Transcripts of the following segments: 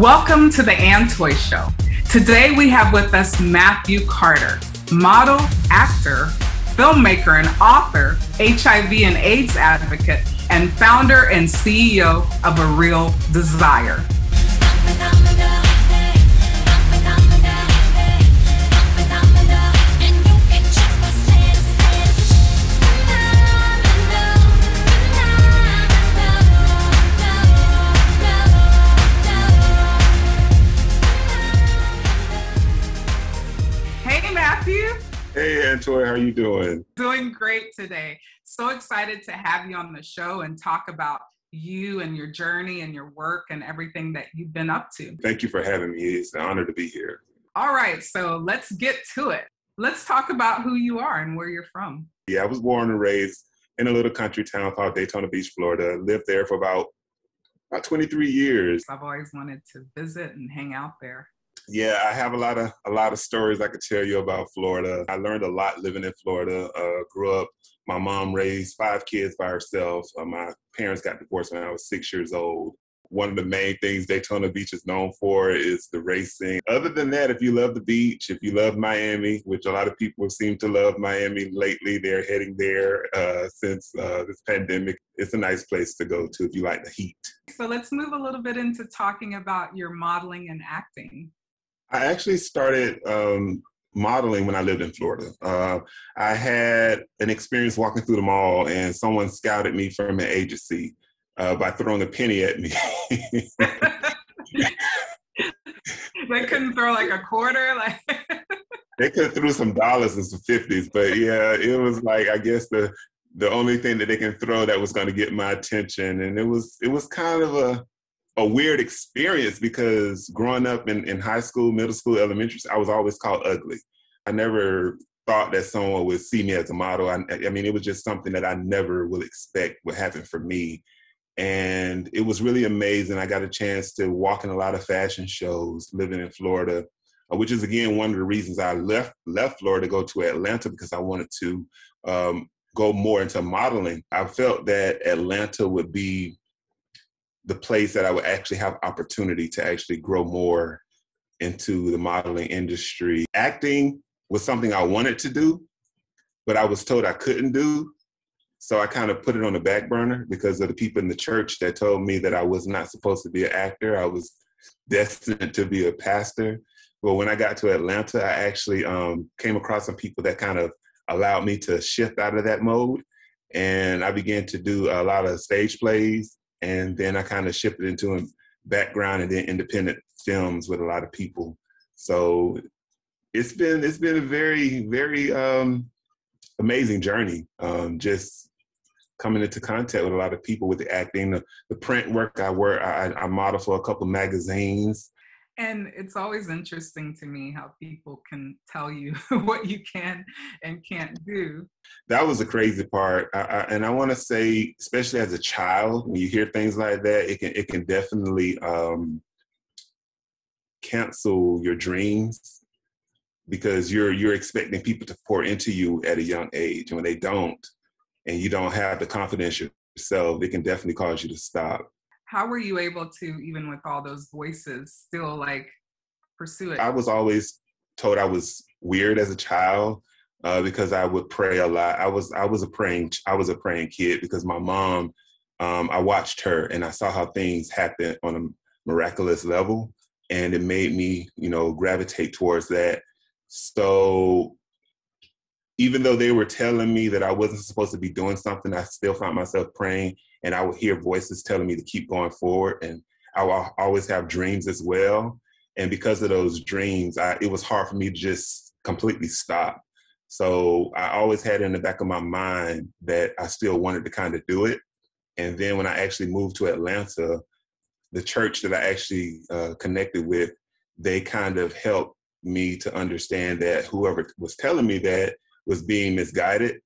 Welcome to the Antoy Show. Today we have with us Matthew Carter, model, actor, filmmaker, and author, HIV and AIDS advocate, and founder and CEO of A Real Desire. Antoy, how you doing? Doing great today. So excited to have you on the show and talk about you and your journey and your work and everything that you've been up to. Thank you for having me. It's an honor to be here. All right, so let's get to it. Let's talk about who you are and where you're from. Yeah, I was born and raised in a little country town called Daytona Beach, Florida. Lived there for about about 23 years. I've always wanted to visit and hang out there. Yeah, I have a lot of a lot of stories I could tell you about Florida. I learned a lot living in Florida. Uh, grew up. My mom raised five kids by herself. Uh, my parents got divorced when I was six years old. One of the main things Daytona Beach is known for is the racing. Other than that, if you love the beach, if you love Miami, which a lot of people seem to love Miami lately, they're heading there uh, since uh, this pandemic. It's a nice place to go to if you like the heat. So let's move a little bit into talking about your modeling and acting. I actually started um, modeling when I lived in Florida. Uh, I had an experience walking through the mall, and someone scouted me from an agency uh, by throwing a penny at me. they couldn't throw like a quarter, like. they could have threw some dollars and some fifties, but yeah, it was like I guess the the only thing that they can throw that was going to get my attention, and it was it was kind of a a weird experience because growing up in, in high school, middle school, elementary, I was always called ugly. I never thought that someone would see me as a model. I, I mean, it was just something that I never would expect would happen for me. And it was really amazing. I got a chance to walk in a lot of fashion shows living in Florida, uh, which is again one of the reasons I left left Florida to go to Atlanta because I wanted to um, go more into modeling. I felt that Atlanta would be the place that I would actually have opportunity to actually grow more into the modeling industry. Acting was something I wanted to do, but I was told I couldn't do. So I kind of put it on the back burner because of the people in the church that told me that I was not supposed to be an actor. I was destined to be a pastor. But when I got to Atlanta, I actually um, came across some people that kind of allowed me to shift out of that mode. And I began to do a lot of stage plays and then I kind of shifted into a background and then independent films with a lot of people. So it's been it's been a very very um, amazing journey. Um, just coming into contact with a lot of people with the acting, the, the print work I work. I, I model for a couple magazines. And it's always interesting to me how people can tell you what you can and can't do. That was the crazy part, I, I, and I want to say, especially as a child, when you hear things like that, it can it can definitely um, cancel your dreams because you're you're expecting people to pour into you at a young age, and when they don't, and you don't have the confidence yourself, it can definitely cause you to stop how were you able to even with all those voices still like pursue it? I was always told i was weird as a child uh, because i would pray a lot. I was i was a praying i was a praying kid because my mom um, i watched her and i saw how things happen on a miraculous level and it made me you know gravitate towards that. So even though they were telling me that I wasn't supposed to be doing something, I still found myself praying and I would hear voices telling me to keep going forward. And I would always have dreams as well. And because of those dreams, I, it was hard for me to just completely stop. So I always had in the back of my mind that I still wanted to kind of do it. And then when I actually moved to Atlanta, the church that I actually uh, connected with, they kind of helped me to understand that whoever was telling me that was being misguided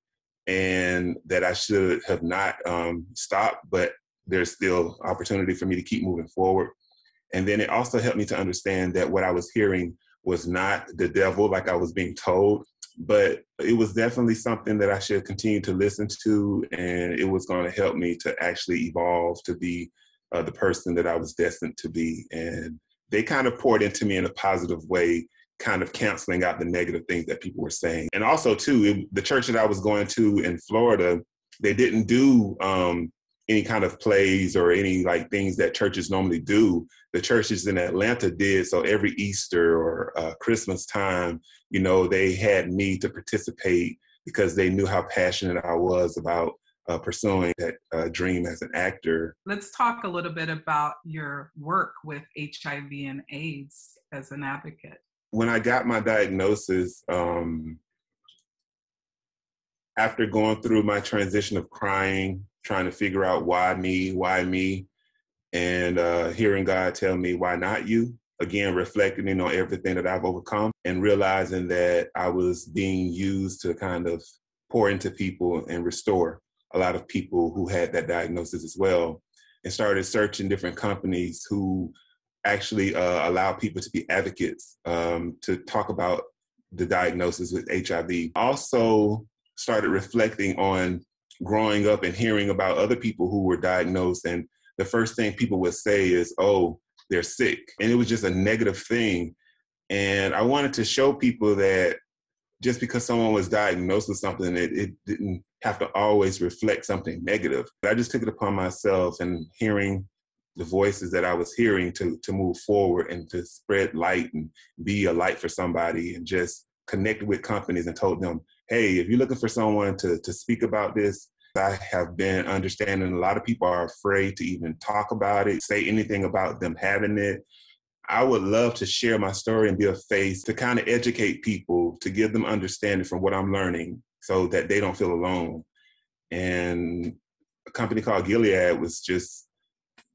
and that I should have not um, stopped, but there's still opportunity for me to keep moving forward. And then it also helped me to understand that what I was hearing was not the devil like I was being told, but it was definitely something that I should continue to listen to, and it was going to help me to actually evolve to be uh, the person that I was destined to be. And they kind of poured into me in a positive way, kind of canceling out the negative things that people were saying. And also, too, it, the church that I was going to in Florida, they didn't do um, any kind of plays or any like things that churches normally do. The churches in Atlanta did. So every Easter or uh, Christmas time, you know, they had me to participate because they knew how passionate I was about uh, pursuing that uh, dream as an actor. Let's talk a little bit about your work with HIV and AIDS as an advocate. When I got my diagnosis, um, after going through my transition of crying, trying to figure out why me, why me, and uh, hearing God tell me, why not you? Again, reflecting on everything that I've overcome and realizing that I was being used to kind of pour into people and restore a lot of people who had that diagnosis as well, and started searching different companies who actually uh, allow people to be advocates um, to talk about the diagnosis with HIV. Also, started reflecting on growing up and hearing about other people who were diagnosed, and the first thing people would say is, "Oh, they're sick," and it was just a negative thing. And I wanted to show people that just because someone was diagnosed with something, it, it didn't have to always reflect something negative. I just took it upon myself and hearing the voices that I was hearing to to move forward and to spread light and be a light for somebody and just connect with companies and told them, hey, if you're looking for someone to to speak about this, I have been understanding a lot of people are afraid to even talk about it, say anything about them having it. I would love to share my story and be a face to kind of educate people, to give them understanding from what I'm learning so that they don't feel alone. And a company called Gilead was just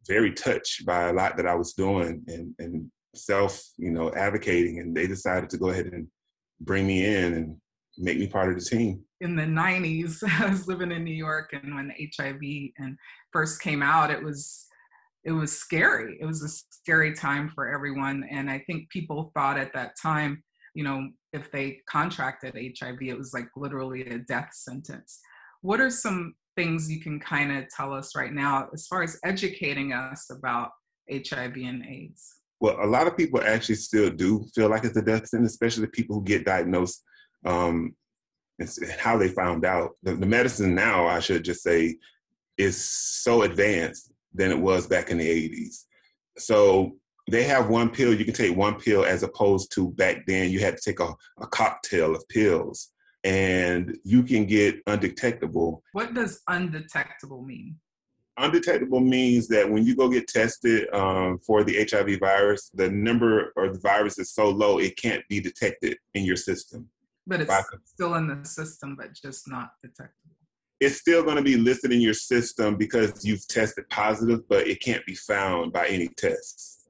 very touched by a lot that I was doing and, and self, you know, advocating. And they decided to go ahead and bring me in and make me part of the team. In the 90s, I was living in New York, and when HIV and first came out, it was it was scary. It was a scary time for everyone. And I think people thought at that time, you know, if they contracted HIV, it was like literally a death sentence. What are some things you can kind of tell us right now as far as educating us about HIV and AIDS? Well, a lot of people actually still do feel like it's a death sentence, especially people who get diagnosed um, how they found out. The, the medicine now, I should just say, is so advanced than it was back in the 80s. So they have one pill, you can take one pill as opposed to back then you had to take a, a cocktail of pills and you can get undetectable. What does undetectable mean? Undetectable means that when you go get tested um, for the HIV virus, the number or the virus is so low it can't be detected in your system. But it's still in the system, but just not detectable it's still going to be listed in your system because you've tested positive, but it can't be found by any tests.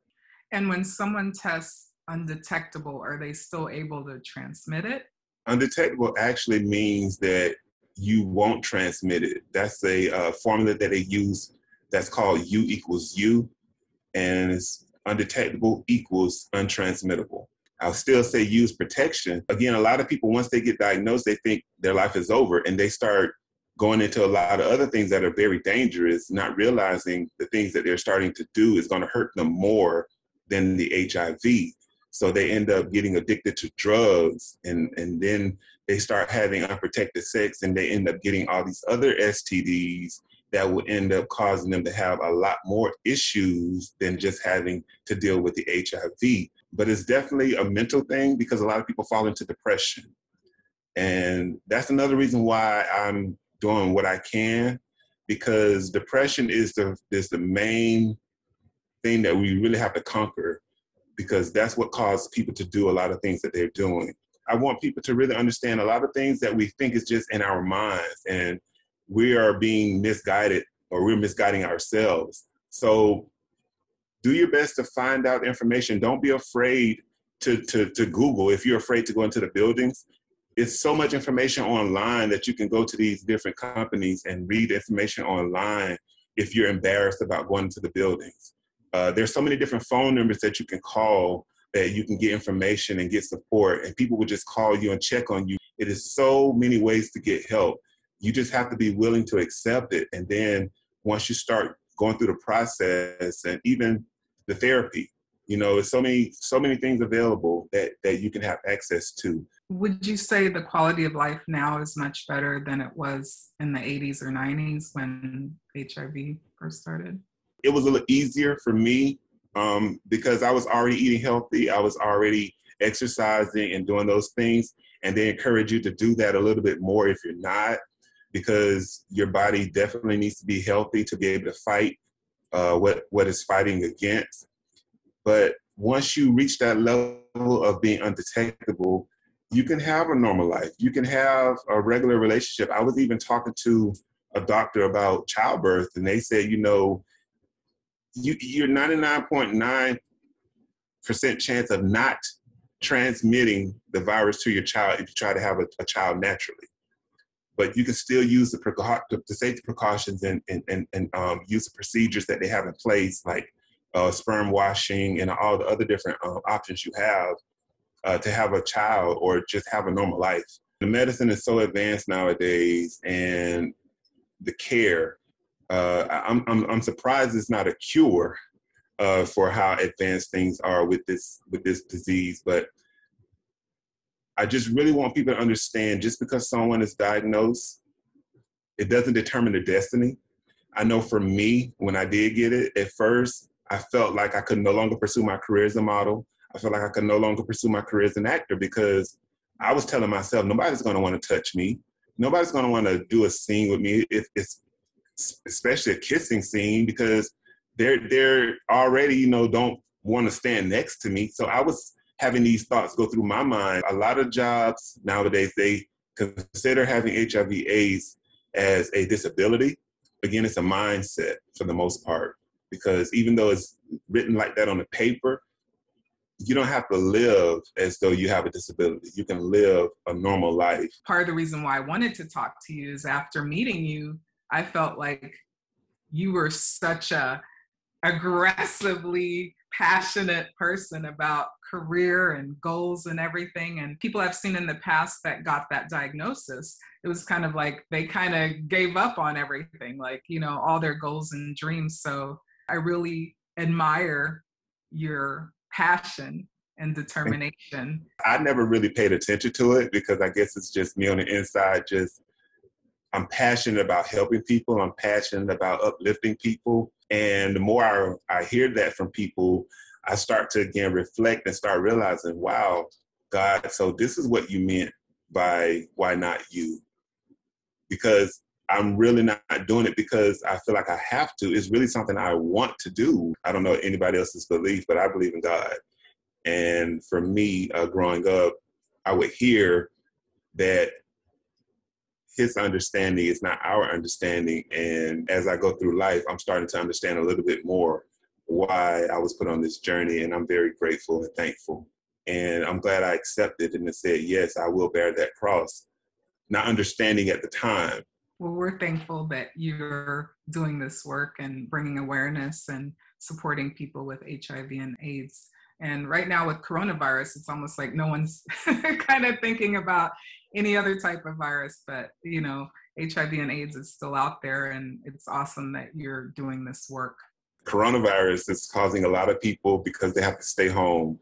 And when someone tests undetectable, are they still able to transmit it? Undetectable actually means that you won't transmit it. That's a uh, formula that they use that's called U equals U, and it's undetectable equals untransmittable. I'll still say use protection. Again, a lot of people, once they get diagnosed, they think their life is over and they start going into a lot of other things that are very dangerous, not realizing the things that they're starting to do is going to hurt them more than the HIV. So they end up getting addicted to drugs and, and then they start having unprotected sex and they end up getting all these other STDs that will end up causing them to have a lot more issues than just having to deal with the HIV. But it's definitely a mental thing because a lot of people fall into depression. And that's another reason why I'm doing what I can because depression is the is the main thing that we really have to conquer because that's what caused people to do a lot of things that they're doing. I want people to really understand a lot of things that we think is just in our minds and we are being misguided or we're misguiding ourselves. So do your best to find out information. Don't be afraid to, to, to Google if you're afraid to go into the buildings it's so much information online that you can go to these different companies and read information online if you're embarrassed about going to the buildings. Uh, there's so many different phone numbers that you can call that you can get information and get support, and people will just call you and check on you. It is so many ways to get help. You just have to be willing to accept it. And then once you start going through the process and even the therapy, You know, it's so many so many things available that that you can have access to. Would you say the quality of life now is much better than it was in the 80s or 90s when HIV first started? It was a little easier for me um, because I was already eating healthy. I was already exercising and doing those things. And they encourage you to do that a little bit more if you're not, because your body definitely needs to be healthy to be able to fight uh, what what it's fighting against. But once you reach that level of being undetectable, you can have a normal life. You can have a regular relationship. I was even talking to a doctor about childbirth, and they said, you know, you, you're 99.9% chance of not transmitting the virus to your child if you try to have a, a child naturally. But you can still use the, precau- the safety precautions and, and, and, and um, use the procedures that they have in place, like uh, sperm washing and all the other different um, options you have uh, to have a child or just have a normal life. The medicine is so advanced nowadays, and the care. Uh, I'm, I'm I'm surprised it's not a cure uh, for how advanced things are with this with this disease, but I just really want people to understand just because someone is diagnosed, it doesn't determine their destiny. I know for me, when I did get it, at first, I felt like I could no longer pursue my career as a model. I felt like I could no longer pursue my career as an actor because I was telling myself, nobody's going to want to touch me. Nobody's going to want to do a scene with me, if especially a kissing scene, because they're they're already, you know, don't want to stand next to me. So I was having these thoughts go through my mind. A lot of jobs nowadays they consider having HIV/AIDS as a disability. Again, it's a mindset for the most part because even though it's written like that on the paper, you don't have to live as though you have a disability. You can live a normal life. Part of the reason why I wanted to talk to you is after meeting you, I felt like you were such a aggressively passionate person about career and goals and everything and people i've seen in the past that got that diagnosis it was kind of like they kind of gave up on everything like you know all their goals and dreams so i really admire your passion and determination. I never really paid attention to it because I guess it's just me on the inside. Just I'm passionate about helping people. I'm passionate about uplifting people. And the more I, I hear that from people, I start to again reflect and start realizing, wow, God, so this is what you meant by why not you? Because I'm really not doing it because I feel like I have to. It's really something I want to do. I don't know anybody else's belief, but I believe in God. And for me, uh, growing up, I would hear that his understanding is not our understanding. And as I go through life, I'm starting to understand a little bit more why I was put on this journey. And I'm very grateful and thankful. And I'm glad I accepted and said, yes, I will bear that cross. Not understanding at the time well, we're thankful that you're doing this work and bringing awareness and supporting people with HIV and AIDS. And right now with coronavirus, it's almost like no one's kind of thinking about any other type of virus, but you know, HIV and AIDS is still out there, and it's awesome that you're doing this work. Coronavirus is causing a lot of people because they have to stay home.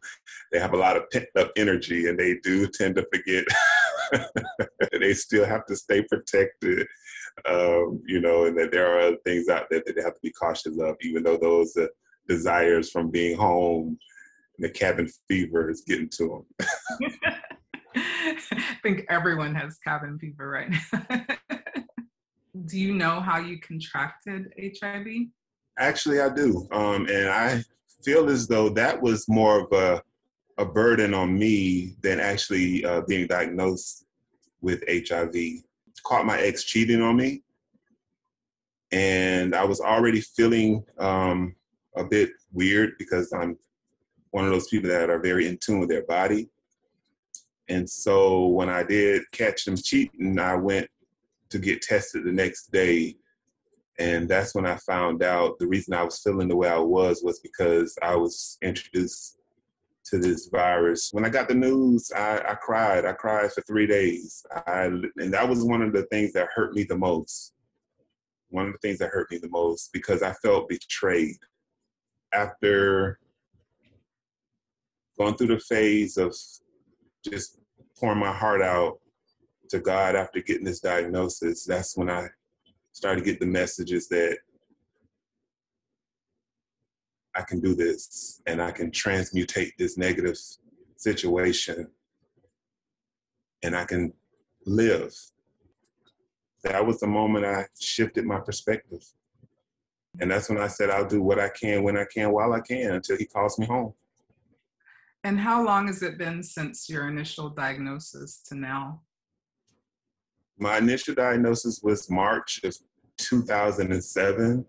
They have a lot of pent up energy, and they do tend to forget they still have to stay protected, um, you know, and that there are things out there that they have to be cautious of, even though those desires from being home the cabin fever is getting to them. I think everyone has cabin fever right now. do you know how you contracted HIV? Actually, I do. Um, and I feel as though that was more of a a burden on me than actually uh, being diagnosed with HIV. Caught my ex cheating on me, and I was already feeling um, a bit weird because I'm one of those people that are very in tune with their body. And so when I did catch them cheating, I went to get tested the next day. And that's when I found out the reason I was feeling the way I was was because I was introduced to this virus. When I got the news, I, I cried. I cried for three days. I, and that was one of the things that hurt me the most. One of the things that hurt me the most because I felt betrayed. After going through the phase of just pouring my heart out to God after getting this diagnosis, that's when I started to get the messages that I can do this and I can transmutate this negative situation and I can live. That was the moment I shifted my perspective. And that's when I said, I'll do what I can when I can while I can until he calls me home. And how long has it been since your initial diagnosis to now? My initial diagnosis was March of 2007.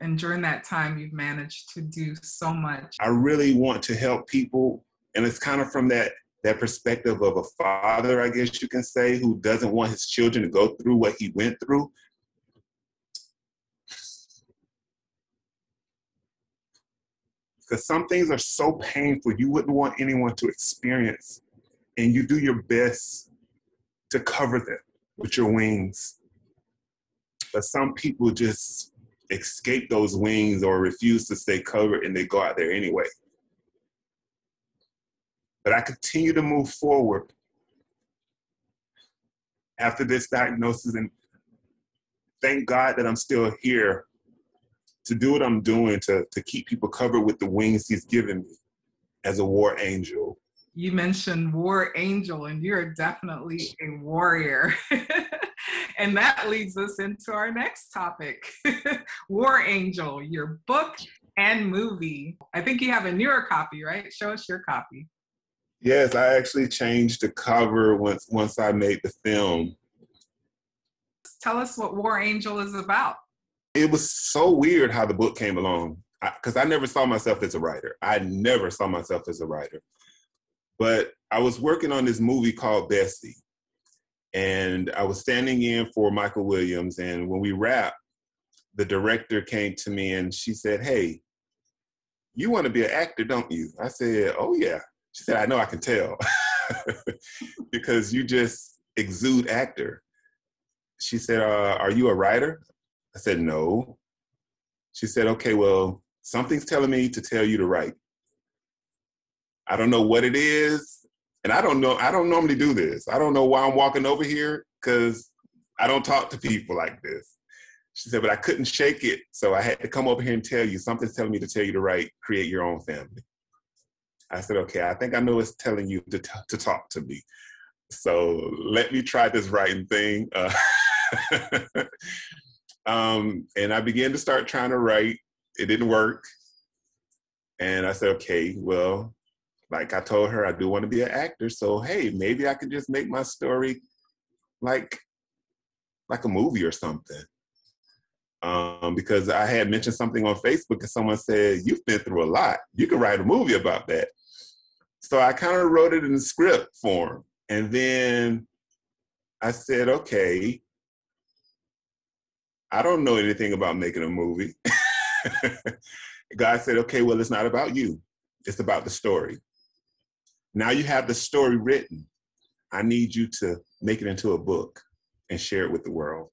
And during that time, you've managed to do so much. I really want to help people. And it's kind of from that that perspective of a father, I guess you can say, who doesn't want his children to go through what he went through. Because some things are so painful, you wouldn't want anyone to experience. And you do your best to cover them with your wings. But some people just escape those wings or refuse to stay covered and they go out there anyway. But I continue to move forward after this diagnosis and thank God that I'm still here to do what I'm doing to, to keep people covered with the wings He's given me as a war angel. You mentioned war angel, and you're definitely a warrior. and that leads us into our next topic War Angel, your book and movie. I think you have a newer copy, right? Show us your copy. Yes, I actually changed the cover once once I made the film. Tell us what War Angel is about. It was so weird how the book came along because I, I never saw myself as a writer. I never saw myself as a writer. But I was working on this movie called Bessie, and I was standing in for Michael Williams. And when we wrapped, the director came to me and she said, Hey, you want to be an actor, don't you? I said, Oh, yeah. She said, I know I can tell because you just exude actor. She said, uh, Are you a writer? I said, No. She said, Okay, well, something's telling me to tell you to write. I don't know what it is. And I don't know, I don't normally do this. I don't know why I'm walking over here because I don't talk to people like this. She said, but I couldn't shake it. So I had to come over here and tell you something's telling me to tell you to write, create your own family. I said, okay, I think I know it's telling you to, t- to talk to me. So let me try this writing thing. Uh, um, and I began to start trying to write. It didn't work. And I said, okay, well, like I told her, I do want to be an actor. So hey, maybe I could just make my story like like a movie or something. Um, because I had mentioned something on Facebook and someone said, You've been through a lot. You could write a movie about that. So I kind of wrote it in script form. And then I said, Okay, I don't know anything about making a movie. God said, Okay, well, it's not about you, it's about the story. Now you have the story written. I need you to make it into a book and share it with the world.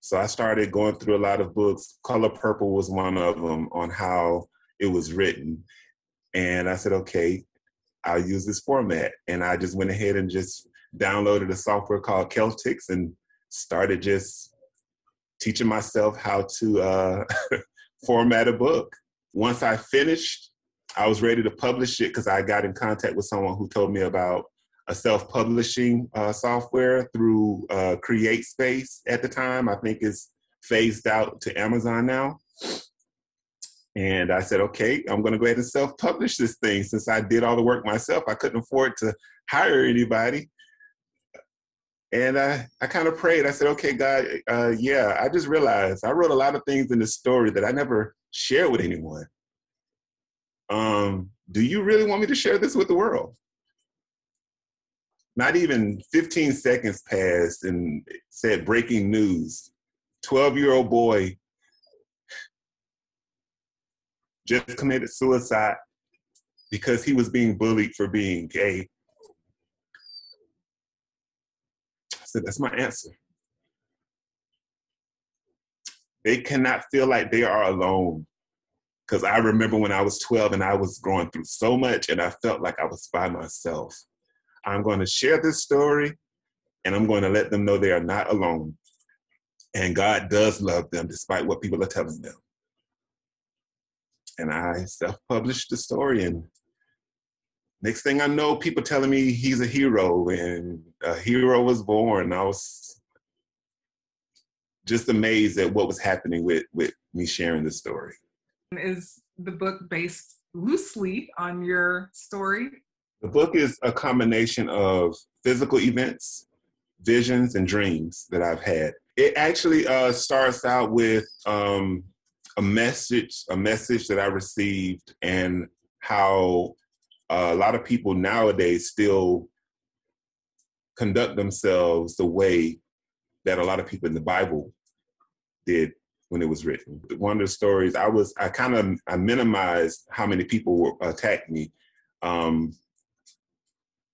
So I started going through a lot of books. Color Purple was one of them on how it was written. And I said, okay, I'll use this format. And I just went ahead and just downloaded a software called Celtx and started just teaching myself how to uh, format a book. Once I finished, I was ready to publish it because I got in contact with someone who told me about a self-publishing uh, software through uh, CreateSpace at the time. I think it's phased out to Amazon now. And I said, okay, I'm going to go ahead and self-publish this thing since I did all the work myself. I couldn't afford to hire anybody. And I, I kind of prayed. I said, okay, God, uh, yeah, I just realized I wrote a lot of things in this story that I never shared with anyone. Um, do you really want me to share this with the world? Not even 15 seconds passed and said breaking news. 12 year old boy just committed suicide because he was being bullied for being gay. I said, That's my answer. They cannot feel like they are alone Because I remember when I was 12 and I was going through so much and I felt like I was by myself. I'm going to share this story and I'm going to let them know they are not alone. And God does love them despite what people are telling them. And I self published the story. And next thing I know, people telling me he's a hero and a hero was born. I was just amazed at what was happening with, with me sharing the story. Is the book based loosely on your story? The book is a combination of physical events, visions, and dreams that I've had. It actually uh, starts out with um, a message, a message that I received, and how a lot of people nowadays still conduct themselves the way that a lot of people in the Bible did when it was written. One of the stories I was, I kind of, I minimized how many people were, attacked me, um,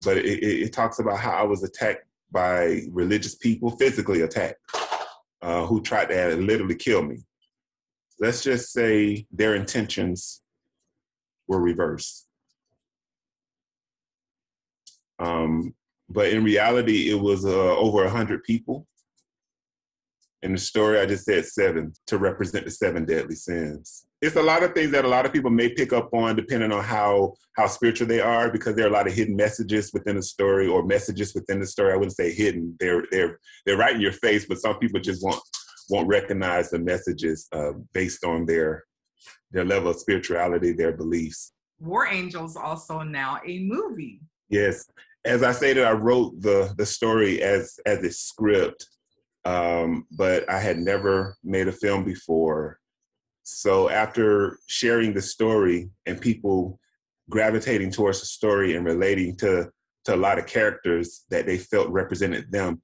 but it, it, it, talks about how I was attacked by religious people, physically attacked, uh, who tried to literally kill me. Let's just say their intentions were reversed. Um, but in reality, it was uh, over a hundred people in the story, I just said seven to represent the seven deadly sins. It's a lot of things that a lot of people may pick up on depending on how how spiritual they are, because there are a lot of hidden messages within the story or messages within the story. I wouldn't say hidden; they're they're they're right in your face, but some people just won't won't recognize the messages uh, based on their their level of spirituality, their beliefs. War Angels also now a movie. Yes, as I stated, I wrote the the story as as a script um, but I had never made a film before. So after sharing the story and people gravitating towards the story and relating to to a lot of characters that they felt represented them,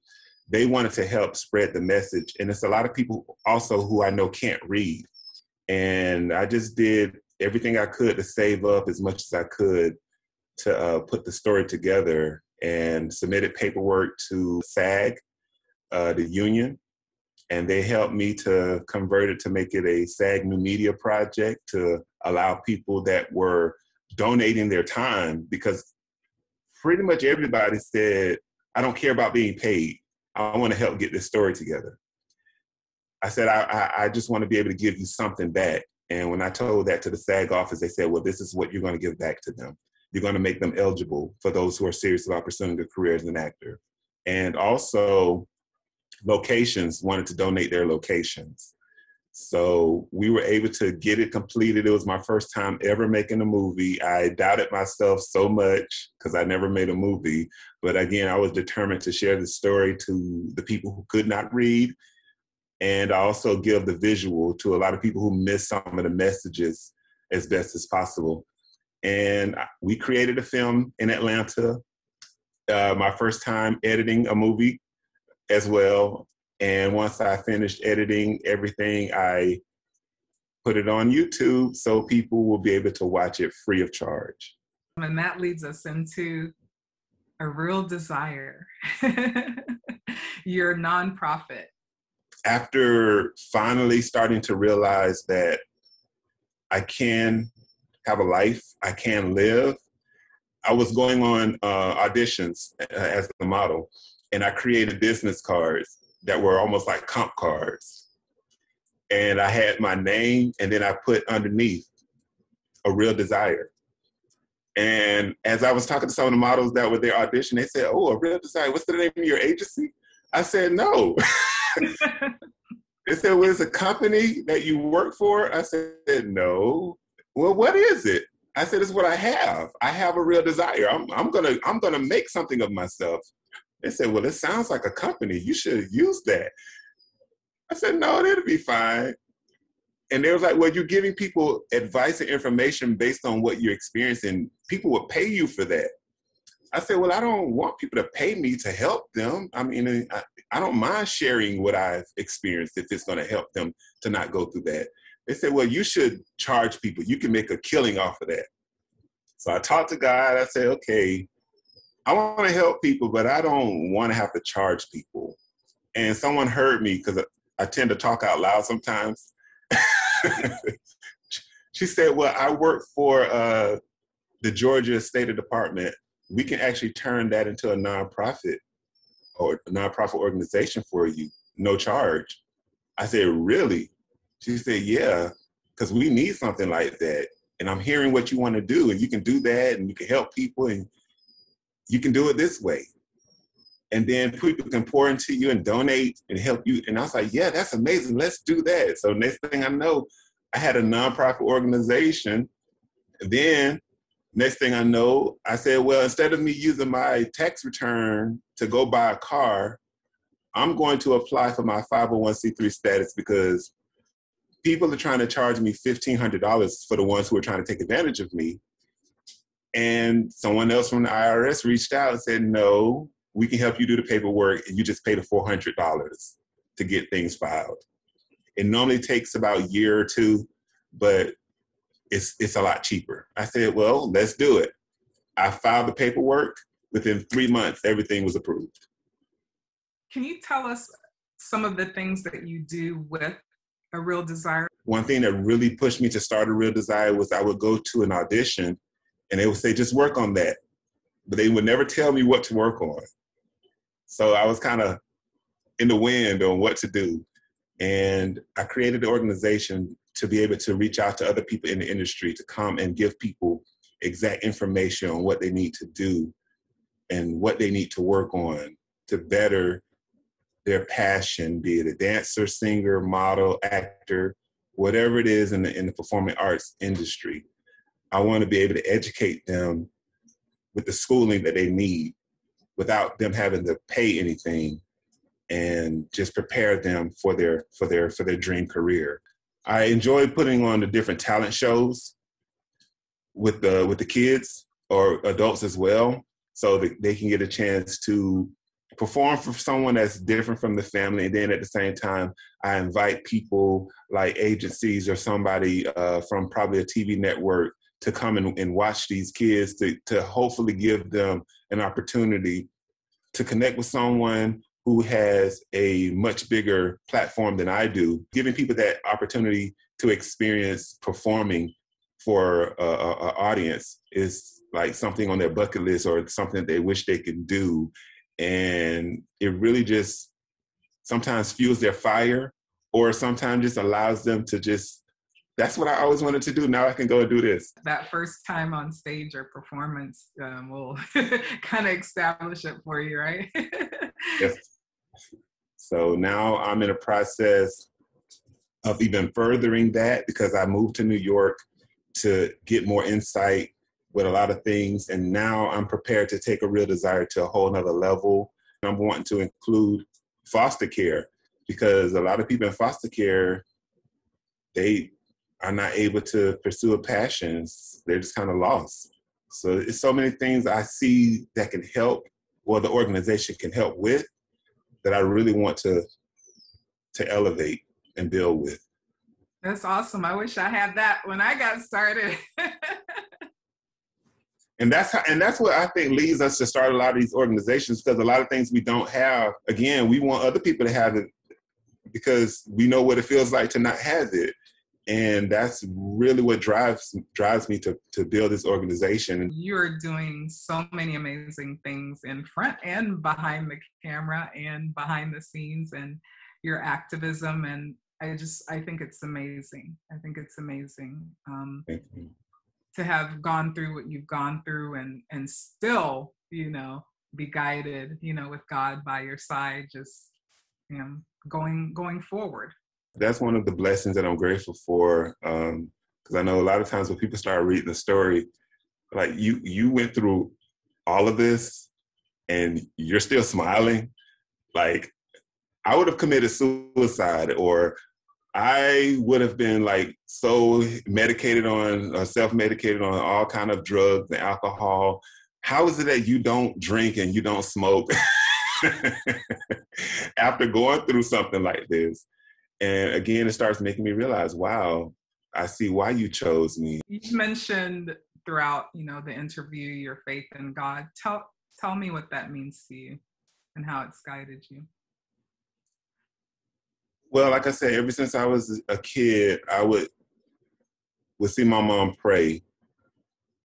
they wanted to help spread the message. And it's a lot of people also who I know can't read. And I just did everything I could to save up as much as I could to uh, put the story together and submitted paperwork to SAG uh, the union, and they helped me to convert it to make it a SAG New Media project to allow people that were donating their time because pretty much everybody said, I don't care about being paid. I want to help get this story together. I said, I, I, I just want to be able to give you something back. And when I told that to the SAG office, they said, well, this is what you're going to give back to them. You're going to make them eligible for those who are serious about pursuing a career as an actor. And also, locations wanted to donate their locations. So we were able to get it completed. It was my first time ever making a movie. I doubted myself so much because I never made a movie. But again, I was determined to share the story to the people who could not read and also give the visual to a lot of people who missed some of the messages as best as possible. And we created a film in Atlanta. Uh, my first time editing a movie as well. And once I finished editing everything, I put it on YouTube so people will be able to watch it free of charge. And that leads us into a real desire your nonprofit. After finally starting to realize that I can have a life, I can live, I was going on uh, auditions uh, as a model and I created business cards that were almost like comp cards. And I had my name, and then I put underneath a real desire. And as I was talking to some of the models that were there audition, they said, "Oh, a real desire. What's the name of your agency?" I said, "No." they said, "Well, a company that you work for." I said, "No." Well, what is it? I said, "It's what I have. I have a real desire. I'm, I'm gonna, I'm gonna make something of myself." They said, Well, it sounds like a company. You should use that. I said, No, that'll be fine. And they was like, Well, you're giving people advice and information based on what you're experiencing. People would pay you for that. I said, Well, I don't want people to pay me to help them. I mean, I, I don't mind sharing what I've experienced if it's going to help them to not go through that. They said, Well, you should charge people. You can make a killing off of that. So I talked to God. I said, Okay, I want to help people, but I don't want to have to charge people. And someone heard me because I tend to talk out loud sometimes. she said, "Well, I work for uh, the Georgia State Department. We can actually turn that into a nonprofit or a nonprofit organization for you, no charge." I said, "Really?" She said, "Yeah, because we need something like that." And I'm hearing what you want to do, and you can do that, and you can help people, and you can do it this way and then people can pour into you and donate and help you. And I was like, yeah, that's amazing. Let's do that. So next thing I know, I had a nonprofit organization. Then next thing I know, I said, well, instead of me using my tax return to go buy a car, I'm going to apply for my 501c3 status because people are trying to charge me $1,500 for the ones who are trying to take advantage of me. And someone else from the IRS reached out and said, no, we can help you do the paperwork and you just pay the $400 to get things filed. It normally takes about a year or two, but it's, it's a lot cheaper. I said, well, let's do it. I filed the paperwork. Within three months, everything was approved. Can you tell us some of the things that you do with a real desire? One thing that really pushed me to start a real desire was I would go to an audition and they would say, just work on that. But they would never tell me what to work on. So I was kind of in the wind on what to do. And I created the organization to be able to reach out to other people in the industry to come and give people exact information on what they need to do and what they need to work on to better their passion, be it a dancer, singer, model, actor, whatever it is in the, in the performing arts industry. I want to be able to educate them with the schooling that they need without them having to pay anything and just prepare them for their for their for their dream career. I enjoy putting on the different talent shows with the with the kids or adults as well, so that they can get a chance to perform for someone that's different from the family. And then at the same time, I invite people like agencies or somebody uh, from probably a TV network to come and, and watch these kids to, to hopefully give them an opportunity to connect with someone who has a much bigger platform than I do, giving people that opportunity to experience performing for an audience is like something on their bucket list or something that they wish they could do. And it really just sometimes fuels their fire or sometimes just allows them to just that's what I always wanted to do. Now I can go and do this. That first time on stage or performance um, will kind of establish it for you, right? yes. So now I'm in a process of even furthering that because I moved to New York to get more insight with a lot of things. And now I'm prepared to take a real desire to a whole nother level. I'm wanting to include foster care because a lot of people in foster care, they are not able to pursue a passion. They're just kind of lost. So it's so many things I see that can help, or the organization can help with, that I really want to to elevate and build with. That's awesome. I wish I had that when I got started. and that's how, and that's what I think leads us to start a lot of these organizations because a lot of things we don't have. Again, we want other people to have it because we know what it feels like to not have it. And that's really what drives drives me to to build this organization. You're doing so many amazing things in front and behind the camera and behind the scenes and your activism. And i just i think it's amazing. I think it's amazing. Um, to have gone through what you've gone through and and still you know be guided you know with god by your side just you know going going forward that's one of the blessings that I'm grateful for. um Because I know a lot of times when people start reading the story, like you you went through all of this and you're still smiling. Like I would have committed suicide or I would have been like so medicated on or self-medicated on all kind of drugs and alcohol. How is it that you don't drink and you don't smoke after going through something like this? And again, it starts making me realize, wow, I see why you chose me. You mentioned throughout, you know, the interview your faith in God. Tell tell me what that means to you and how it's guided you. Well, like I said, ever since I was a kid, I would would see my mom pray,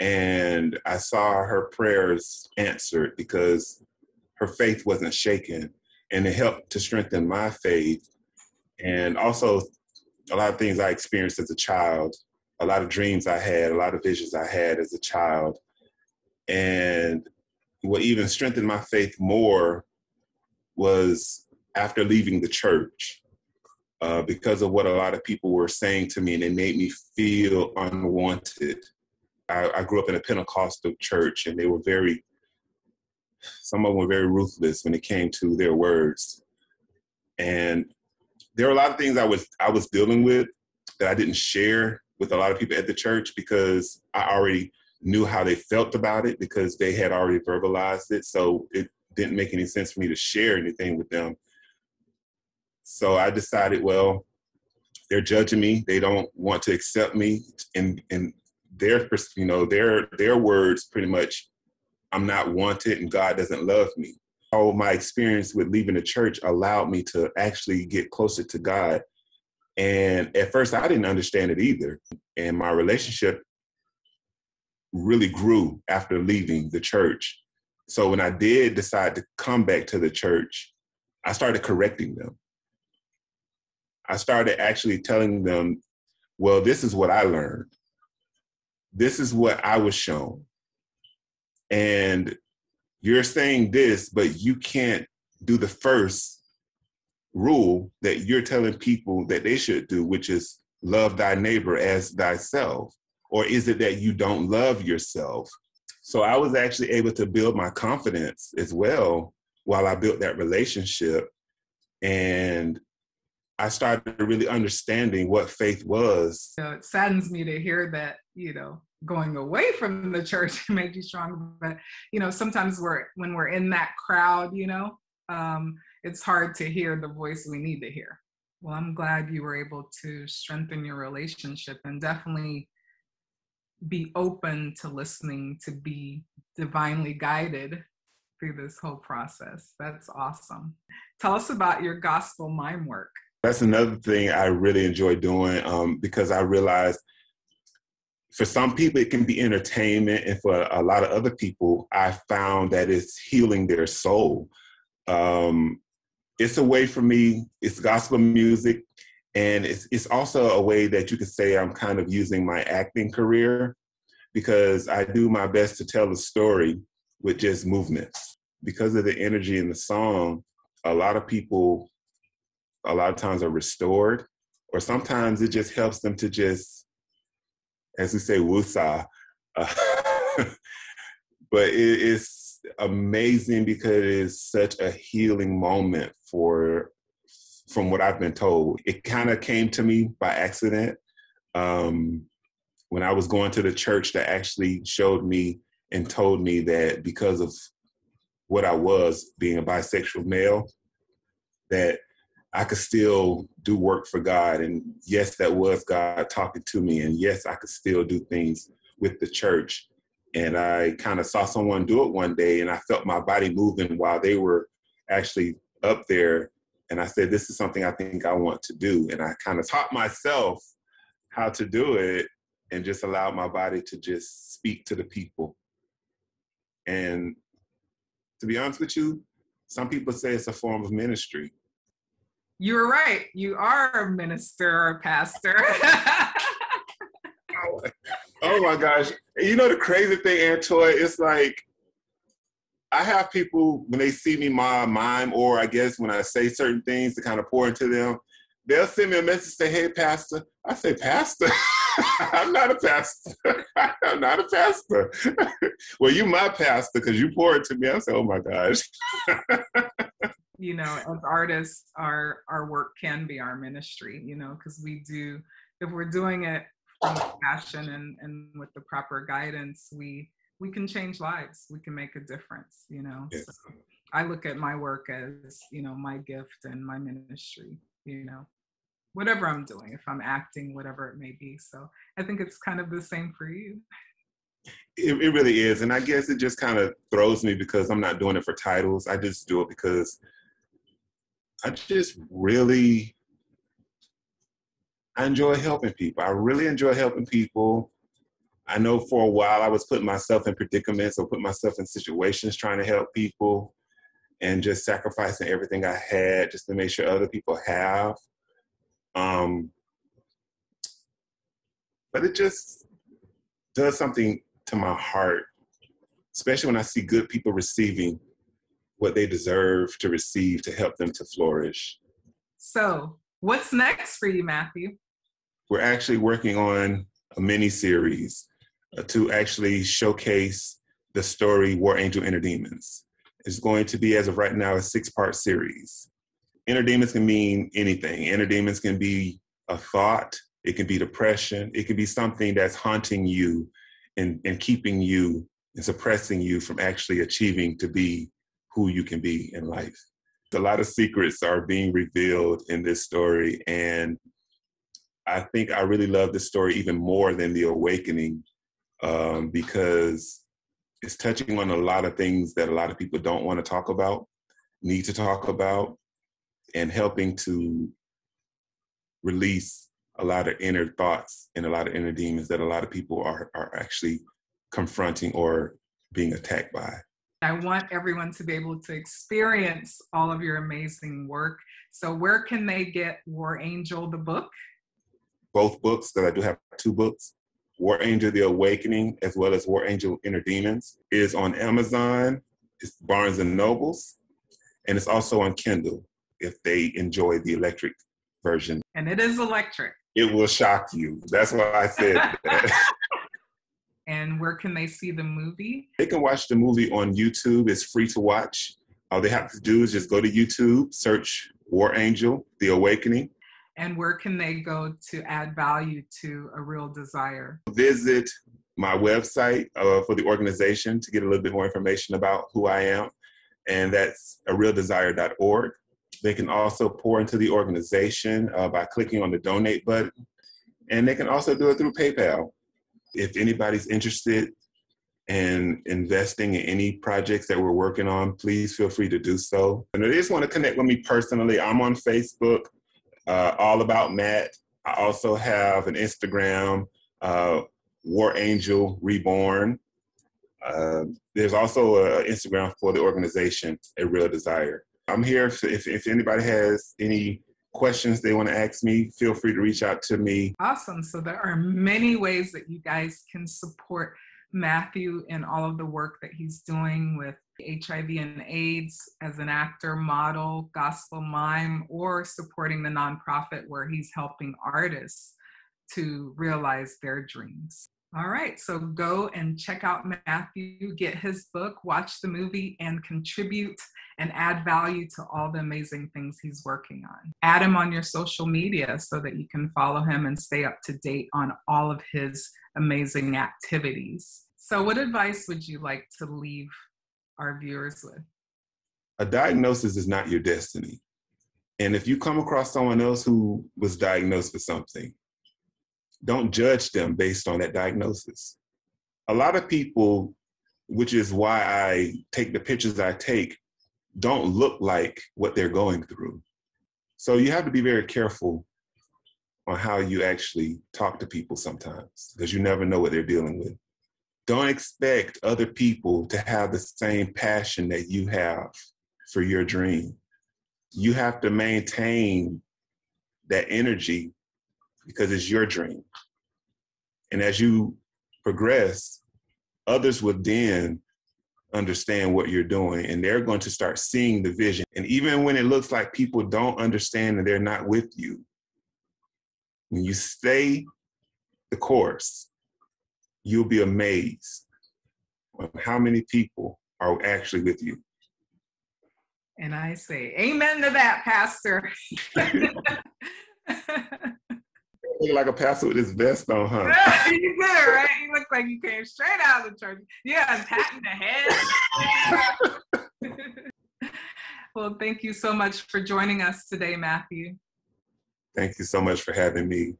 and I saw her prayers answered because her faith wasn't shaken, and it helped to strengthen my faith, and also a lot of things I experienced as a child, a lot of dreams I had, a lot of visions I had as a child, and what even strengthened my faith more was after leaving the church uh, because of what a lot of people were saying to me, and it made me feel unwanted. I, I, grew up in a Pentecostal church, and they were very, some of them were very ruthless when it came to their words. And there were a lot of things I was I was dealing with that I didn't share with a lot of people at the church because I already knew how they felt about it because they had already verbalized it. So it didn't make any sense for me to share anything with them. So I decided, well, they're judging me. They don't want to accept me, and and their you know their their words pretty much, I'm not wanted, and God doesn't love me. All my experience with leaving the church allowed me to actually get closer to God. And at first, I didn't understand it either. And my relationship really grew after leaving the church. So when I did decide to come back to the church, I started correcting them. I started actually telling them, well, this is what I learned. This is what I was shown. And you're saying this, but you can't do the first rule that you're telling people that they should do, which is love thy neighbor as thyself. Or is it that you don't love yourself? So I was actually able to build my confidence as well while I built that relationship. And I started really understanding what faith was. You know, it saddens me to hear that, you know, going away from the church made you strong. But, you know, sometimes we're when we're in that crowd, you know, um, it's hard to hear the voice we need to hear. Well, I'm glad you were able to strengthen your relationship and definitely be open to listening to be divinely guided through this whole process. That's awesome. Tell us about your gospel mime work. That's another thing I really enjoy doing um, because I realize for some people it can be entertainment, and for a lot of other people, I found that it's healing their soul. Um, it's a way for me. It's gospel music, and it's it's also a way that you could say I'm kind of using my acting career because I do my best to tell a story with just movements. Because of the energy in the song, a lot of people a lot of times are restored, or sometimes it just helps them to just, as we say, wusa. Uh, but it is amazing because it is such a healing moment for, from what I've been told. It kind of came to me by accident. Um, when I was going to the church that actually showed me and told me that because of what I was, being a bisexual male, that I could still do work for God. And yes, that was God talking to me. And yes, I could still do things with the church. And I kind of saw someone do it one day and I felt my body moving while they were actually up there. And I said, This is something I think I want to do. And I kind of taught myself how to do it and just allowed my body to just speak to the people. And to be honest with you, some people say it's a form of ministry you were right. You are a minister or a pastor. oh my gosh. You know the crazy thing, Antoy, it's like I have people when they see me my mime, or I guess when I say certain things to kind of pour into them, they'll send me a message say, Hey pastor. I say, Pastor? I'm not a pastor. I'm not a pastor. well, you my pastor because you pour it to me. I say, Oh my gosh you know as artists our our work can be our ministry you know because we do if we're doing it from passion and and with the proper guidance we we can change lives. We can make a difference you know? Yes. so i look at my work as you know my gift and my ministry you know? Whatever i'm doing if i'm acting whatever it may be. So i think it's kind of the same for you. It, it really is and i guess it just kind of throws me because i'm not doing it for titles. I just do it because I just really, I enjoy helping people. I really enjoy helping people. I know for a while I was putting myself in predicaments or putting myself in situations trying to help people and just sacrificing everything I had just to make sure other people have. Um, but it just does something to my heart, especially when I see good people receiving what they deserve to receive to help them to flourish. So, what's next for you, Matthew? We're actually working on a mini series uh, to actually showcase the story War Angel Inner Demons. It's going to be, as of right now, a six part series. Inner demons can mean anything. Inner demons can be a thought, it can be depression, it can be something that's haunting you and, and keeping you and suppressing you from actually achieving to be who you can be in life. A lot of secrets are being revealed in this story, and I think I really love this story even more than The Awakening um, because it's touching on a lot of things that a lot of people don't want to talk about, need to talk about, and helping to release a lot of inner thoughts and a lot of inner demons that a lot of people are, are actually confronting or being attacked by. I want everyone to be able to experience all of your amazing work. So, where can they get War Angel, the book? Both books, because I do have two books. War Angel The Awakening, as well as War Angel Inner Demons, is on Amazon, it's Barnes and Nobles, and it's also on Kindle if they enjoy the electric version. And it is electric. It will shock you. That's why I said that. And where can they see the movie? They can watch the movie on YouTube. It's free to watch. All they have to do is just go to YouTube, search War Angel, The Awakening, and where can they go to add value to a real desire? Visit my website uh, for the organization to get a little bit more information about who I am, and that's a arealdesire.org. They can also pour into the organization uh, by clicking on the donate button, and they can also do it through PayPal. If anybody's interested in investing in any projects that we're working on, please feel free to do so. And if they just want to connect with me personally, I'm on Facebook uh, all about Matt. I also have an Instagram, uh, War Angel Reborn. Uh, there's also an Instagram for the organization, A Real Desire. I'm here if, if, if anybody has any questions they want to ask me, feel free to reach out to me. Awesome. So there are many ways that you guys can support Matthew in all of the work that he's doing with HIV and AIDS as an actor, model, gospel mime, or supporting the nonprofit where he's helping artists to realize their dreams. All right, so go and check out Matthew, get his book, watch the movie, and contribute and add value to all the amazing things he's working on. Add him on your social media so that you can follow him and stay up to date on all of his amazing activities. So, what advice would you like to leave our viewers with? A diagnosis is not your destiny. And if you come across someone else who was diagnosed with something, don't judge them based on that diagnosis. A lot of people, which is why I take the pictures I take, don't look like what they're going through. So you have to be very careful on how you actually talk to people sometimes because you never know what they're dealing with don't expect other people to have the same passion that you have for your dream. You have to maintain that energy because it's your dream. And as you progress, others will then understand what you're doing and they're going to start seeing the vision. And even when it looks like people don't understand and they're not with you, when you stay the course, you'll be amazed on how many people are actually with you. And I say, Amen to that, Pastor. look like a pastor with his vest on, huh? you did, right? You look like you came straight out of the church. Yeah, patting the head. well, thank you so much for joining us today, Matthew. Thank you so much for having me.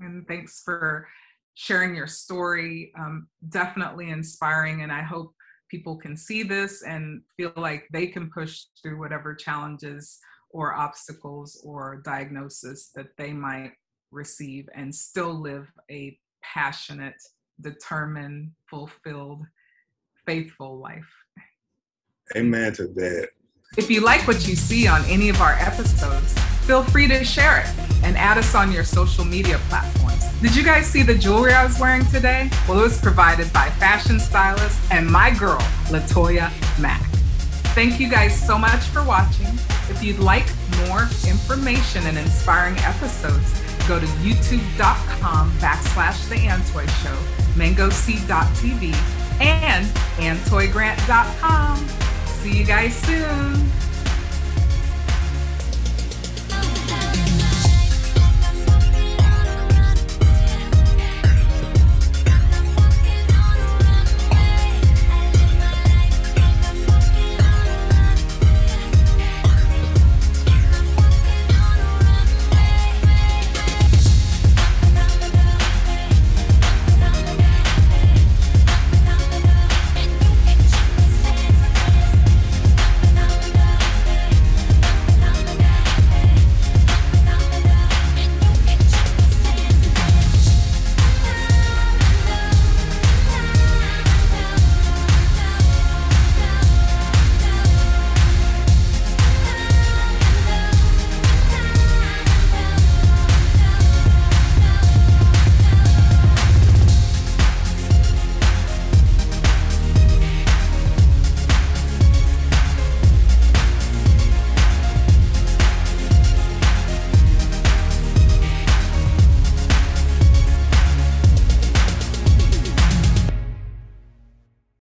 And thanks for sharing your story. Um, definitely inspiring, and I hope people can see this and feel like they can push through whatever challenges or obstacles or diagnosis that they might receive and still live a passionate, determined, fulfilled, faithful life. Amen to that. If you like what you see on any of our episodes, feel free to share it and add us on your social media platforms. Did you guys see the jewelry I was wearing today? Well, it was provided by fashion stylist and my girl, Latoya Mack. Thank you guys so much for watching. If you'd like more information and inspiring episodes, go to youtube.com backslash the Antoy Show, mangoseed.tv, and antoygrant.com. See you guys soon.